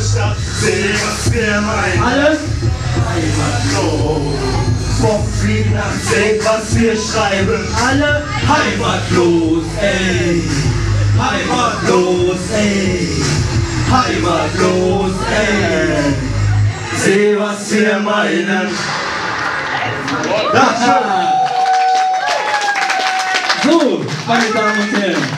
Stadt, seh, was wir meinen. Alle? Heimatlos. Vom nach, seh, was wir schreiben. Alle? Heimatlos, ey. Heimatlos, ey. Heimatlos, ey. Seh, was wir meinen. So, meine Damen und Herren.